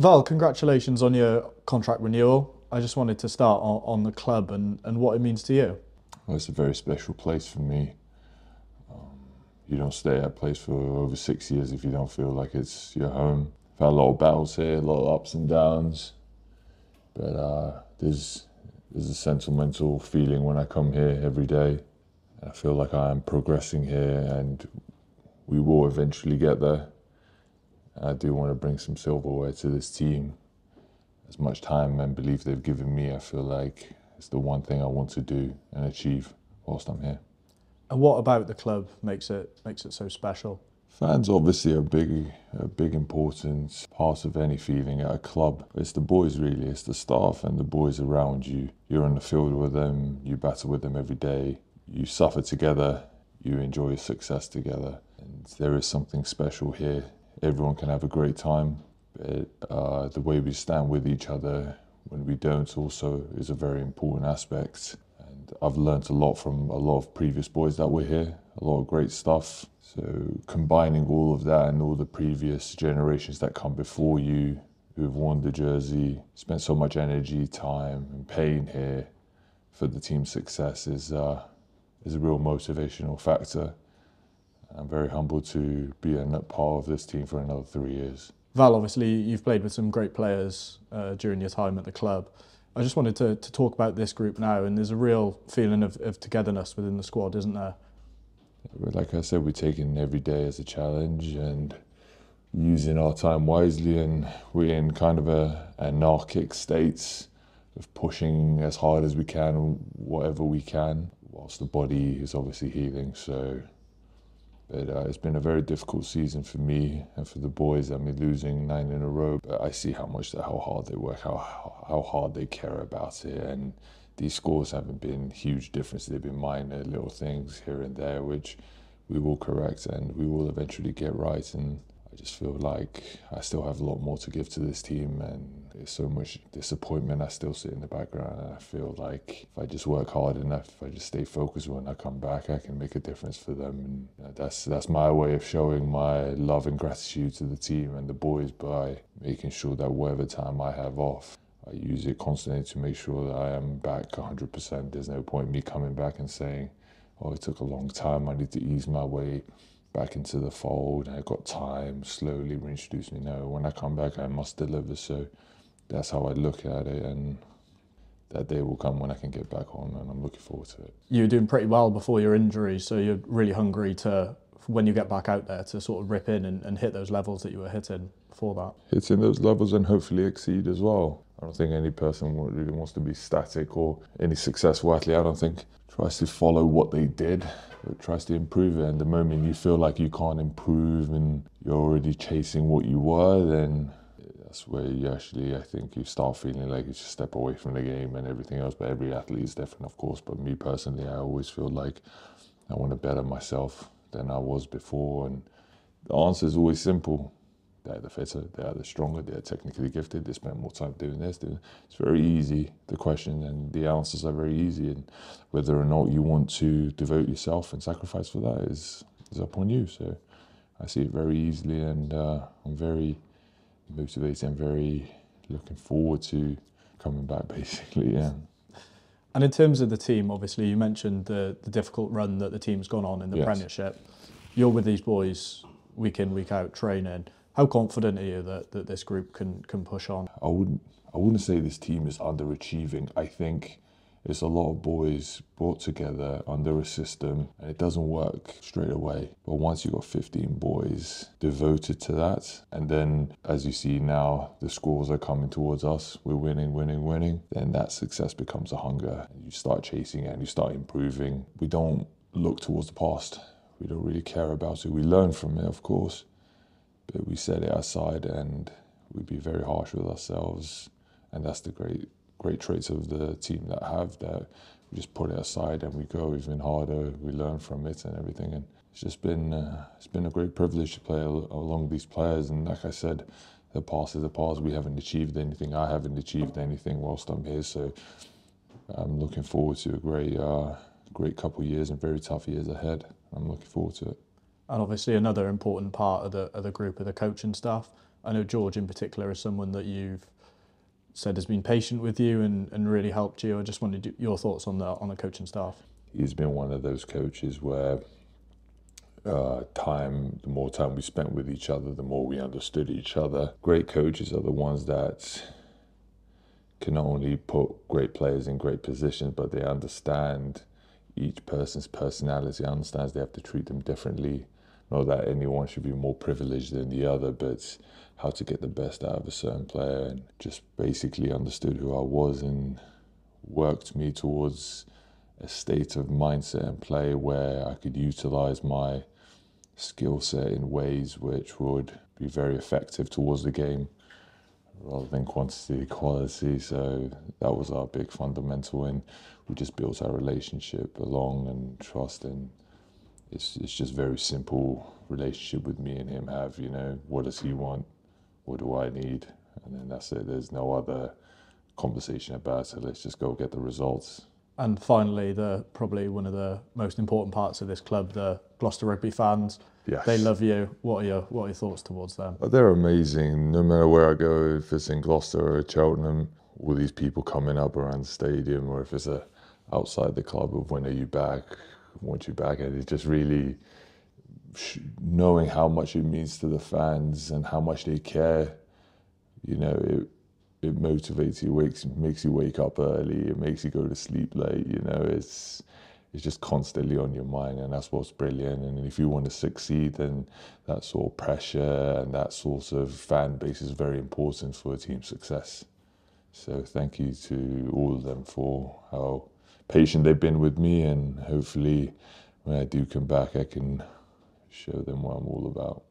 Val, congratulations on your contract renewal. I just wanted to start on, on the club and, and what it means to you. Well, it's a very special place for me. Um, you don't stay at a place for over six years if you don't feel like it's your home. I've had a lot of battles here, a lot of ups and downs, but uh, there's there's a sentimental feeling when I come here every day. I feel like I am progressing here, and we will eventually get there. I do want to bring some silverware to this team. As much time and belief they've given me, I feel like it's the one thing I want to do and achieve whilst I'm here. And what about the club makes it makes it so special? Fans obviously are big, a big important part of any feeling at a club. It's the boys really, it's the staff and the boys around you. You're on the field with them, you battle with them every day, you suffer together, you enjoy success together. And there is something special here. Everyone can have a great time, but uh, the way we stand with each other when we don't also is a very important aspect. And I've learned a lot from a lot of previous boys that were here, a lot of great stuff. So combining all of that and all the previous generations that come before you who've worn the jersey, spent so much energy, time, and pain here for the team's success is uh, is a real motivational factor. I'm very humbled to be a part of this team for another three years. Val, obviously, you've played with some great players uh, during your time at the club. I just wanted to, to talk about this group now, and there's a real feeling of, of togetherness within the squad, isn't there? Like I said, we're taking every day as a challenge and using our time wisely, and we're in kind of a anarchic state of pushing as hard as we can, whatever we can, whilst the body is obviously healing. So but uh, it's been a very difficult season for me and for the boys. I mean, losing nine in a row. But I see how much, how hard they work, how how hard they care about it, and these scores haven't been huge differences. They've been minor little things here and there, which we will correct and we will eventually get right. And I just feel like I still have a lot more to give to this team, and there's so much disappointment I still sit in the background. And I feel like if I just work hard enough, if I just stay focused when I come back, I can make a difference for them. And that's that's my way of showing my love and gratitude to the team and the boys by making sure that whatever time I have off, I use it constantly to make sure that I am back 100%. There's no point me coming back and saying, "Oh, it took a long time. I need to ease my way." back into the fold. I got time, slowly reintroduce me. No, when I come back, I must deliver. So that's how I look at it. And that day will come when I can get back on, and I'm looking forward to it. You were doing pretty well before your injury, so you're really hungry to, when you get back out there, to sort of rip in and, and hit those levels that you were hitting before that. Hitting those levels and hopefully exceed as well. I don't think any person really wants to be static or any successful athlete. I don't think tries to follow what they did but tries to improve it. And the moment you feel like you can't improve and you're already chasing what you were, then that's where you actually, I think, you start feeling like you just step away from the game and everything else. But every athlete is different, of course. But me personally, I always feel like I want to better myself than I was before. And the answer is always simple they're the fitter, they're the stronger, they're technically gifted, they spend more time doing this. It's very easy, the question, and the answers are very easy. And whether or not you want to devote yourself and sacrifice for that is, is up on you. So I see it very easily, and uh, I'm very motivated and very looking forward to coming back, basically. Yeah. And in terms of the team, obviously, you mentioned the, the difficult run that the team's gone on in the yes. Premiership. You're with these boys week in, week out training how confident are you that, that this group can can push on? I wouldn't I wouldn't say this team is underachieving. I think it's a lot of boys brought together under a system and it doesn't work straight away. But once you've got 15 boys devoted to that, and then as you see now, the scores are coming towards us, we're winning, winning, winning, then that success becomes a hunger. And you start chasing it and you start improving. We don't look towards the past. We don't really care about it. We learn from it, of course, but we set it aside and we be very harsh with ourselves. And that's the great great traits of the team that have that we just put it aside and we go even harder. We learn from it and everything. And it's just been uh, it's been a great privilege to play along these players. And like I said, the past is the past. We haven't achieved anything. I haven't achieved anything whilst I'm here. So I'm looking forward to a great uh, great couple years and very tough years ahead. I'm looking forward to it and obviously another important part of the, of the group of the coaching staff. I know George in particular is someone that you've said has been patient with you and, and really helped you. I just wanted your thoughts on the on the coaching staff. He's been one of those coaches where uh, time, the more time we spent with each other, the more we understood each other. Great coaches are the ones that can only put great players in great positions, but they understand each person's personality, understands they have to treat them differently. Not that anyone should be more privileged than the other, but how to get the best out of a certain player and just basically understood who I was and worked me towards a state of mindset and play where I could utilize my skill set in ways which would be very effective towards the game rather than quantity quality. So that was our big fundamental, and we just built our relationship along and trust. And it's it's just very simple relationship with me and him. Have you know what does he want? What do I need? And then that's it. There's no other conversation about it. Let's just go get the results. And finally, the probably one of the most important parts of this club, the Gloucester Rugby fans. Yes. They love you. What are your what are your thoughts towards them? They're amazing. No matter where I go, if it's in Gloucester or Cheltenham, all these people coming up around the stadium, or if it's a outside the club of when are you back, want you back, and it's just really knowing how much it means to the fans and how much they care. You know, it it motivates you, wakes makes you wake up early, it makes you go to sleep late. You know, it's it's just constantly on your mind, and that's what's brilliant. And if you want to succeed, then that sort of pressure and that sort of fan base is very important for a team's success. So thank you to all of them for how patient they've been with me, and hopefully, when I do come back, I can show them what I'm all about.